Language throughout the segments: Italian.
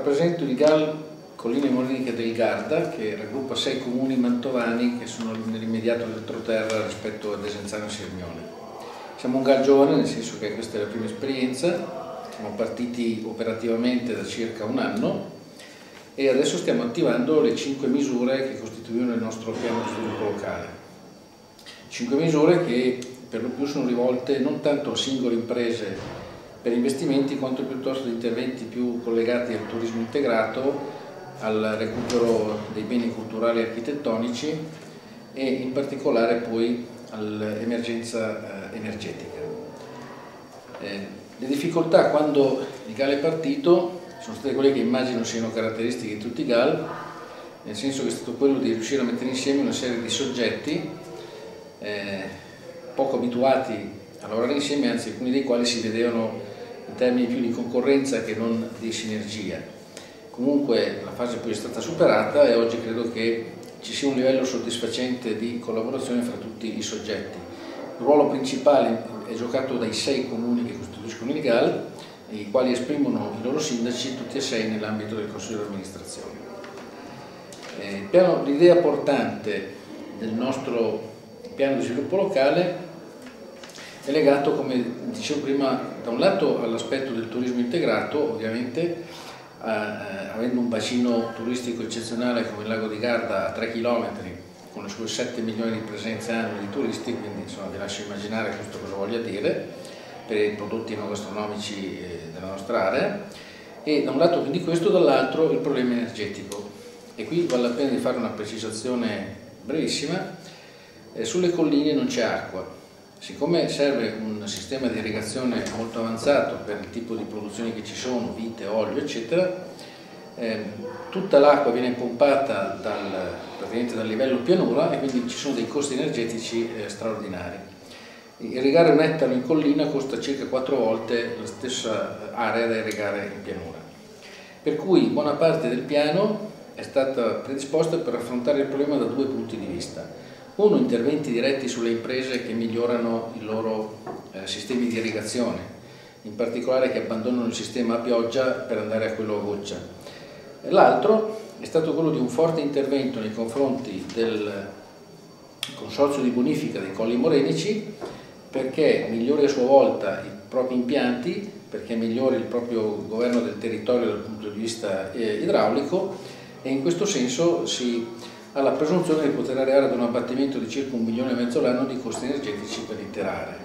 rappresento il GAL Colline Moriniche del Garda che raggruppa sei comuni mantovani che sono nell'immediato retroterra rispetto a Desenzano e Sirmione. Siamo un GAL giovane nel senso che questa è la prima esperienza, siamo partiti operativamente da circa un anno e adesso stiamo attivando le cinque misure che costituiscono il nostro piano di sviluppo locale. Cinque misure che per lo più sono rivolte non tanto a singole imprese per investimenti quanto piuttosto ad interventi più collegati al turismo integrato al recupero dei beni culturali e architettonici e in particolare poi all'emergenza eh, energetica. Eh, le difficoltà quando il GAL è partito sono state quelle che immagino siano caratteristiche di tutti i GAL, nel senso che è stato quello di riuscire a mettere insieme una serie di soggetti eh, poco abituati a lavorare insieme, anzi alcuni dei quali si vedevano in termini più di concorrenza che non di sinergia. Comunque la fase poi è stata superata e oggi credo che ci sia un livello soddisfacente di collaborazione fra tutti i soggetti. Il ruolo principale è giocato dai sei comuni che costituiscono il GAL, i quali esprimono i loro sindaci tutti e sei nell'ambito del Consiglio di amministrazione. Eh, l'idea portante del nostro piano di sviluppo locale è legato, come dicevo prima, da un lato all'aspetto del turismo integrato, ovviamente, eh, avendo un bacino turistico eccezionale come il lago di Garda a 3 km con le sue 7 milioni di presenze annue di turisti, quindi insomma, vi lascio immaginare questo cosa voglia dire per i prodotti enogastronomici eh, della nostra area. E da un lato quindi questo, dall'altro il problema energetico. E qui vale la pena di fare una precisazione brevissima, eh, sulle colline non c'è acqua, Siccome serve un sistema di irrigazione molto avanzato per il tipo di produzioni che ci sono, vite, olio, eccetera, eh, tutta l'acqua viene pompata dal, praticamente dal livello pianura e quindi ci sono dei costi energetici eh, straordinari. Irrigare un ettaro in collina costa circa quattro volte la stessa area da irrigare in pianura. Per cui buona parte del piano è stata predisposta per affrontare il problema da due punti di vista uno, interventi diretti sulle imprese che migliorano i loro eh, sistemi di irrigazione, in particolare che abbandonano il sistema a pioggia per andare a quello a goccia. L'altro è stato quello di un forte intervento nei confronti del consorzio di bonifica dei Colli Morenici perché migliori a sua volta i propri impianti, perché migliori il proprio governo del territorio dal punto di vista eh, idraulico e in questo senso si ha la presunzione di poter arrivare ad un abbattimento di circa un milione e mezzo l'anno di costi energetici per l'intera area.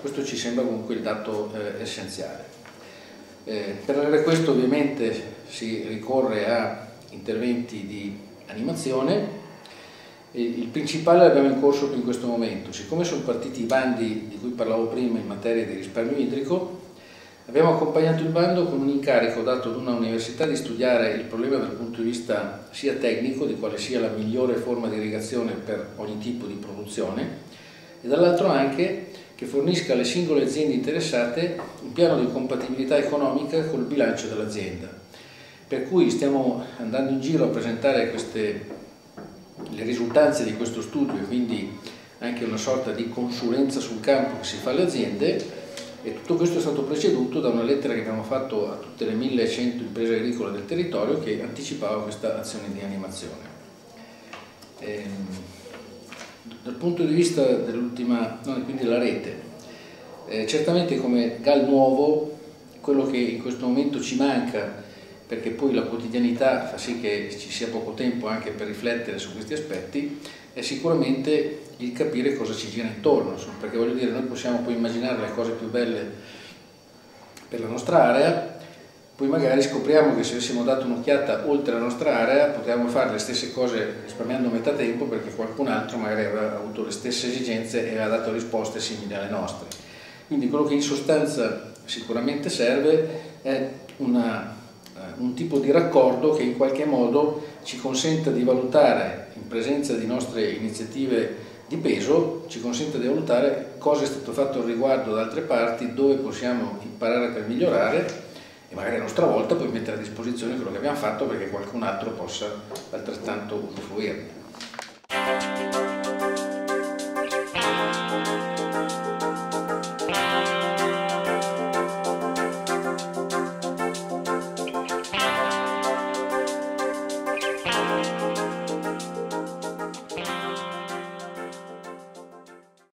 Questo ci sembra comunque il dato eh, essenziale. Eh, per avere questo ovviamente si ricorre a interventi di animazione, il principale l'abbiamo in corso in questo momento, siccome sono partiti i bandi di cui parlavo prima in materia di risparmio idrico, Abbiamo accompagnato il bando con un incarico dato ad una università di studiare il problema dal punto di vista sia tecnico, di quale sia la migliore forma di irrigazione per ogni tipo di produzione, e dall'altro anche che fornisca alle singole aziende interessate un piano di compatibilità economica col bilancio dell'azienda. Per cui stiamo andando in giro a presentare queste, le risultanze di questo studio e quindi anche una sorta di consulenza sul campo che si fa alle aziende e tutto questo è stato preceduto da una lettera che abbiamo fatto a tutte le 1100 imprese agricole del territorio che anticipava questa azione di animazione. Ehm, dal punto di vista dell'ultima, no, quindi della rete, eh, certamente come GAL nuovo, quello che in questo momento ci manca, perché poi la quotidianità fa sì che ci sia poco tempo anche per riflettere su questi aspetti, è sicuramente il capire cosa ci gira intorno, perché voglio dire, noi possiamo poi immaginare le cose più belle per la nostra area, poi magari scopriamo che se avessimo dato un'occhiata oltre la nostra area potevamo fare le stesse cose risparmiando metà tempo perché qualcun altro magari aveva avuto le stesse esigenze e aveva dato risposte simili alle nostre. Quindi quello che in sostanza sicuramente serve è un tipo di raccordo che in qualche modo ci consenta di valutare, in presenza di nostre iniziative di peso, ci consenta di valutare cosa è stato fatto al riguardo da altre parti, dove possiamo imparare per migliorare e magari a nostra volta poi mettere a disposizione quello che abbiamo fatto perché qualcun altro possa altrettanto usufruirne.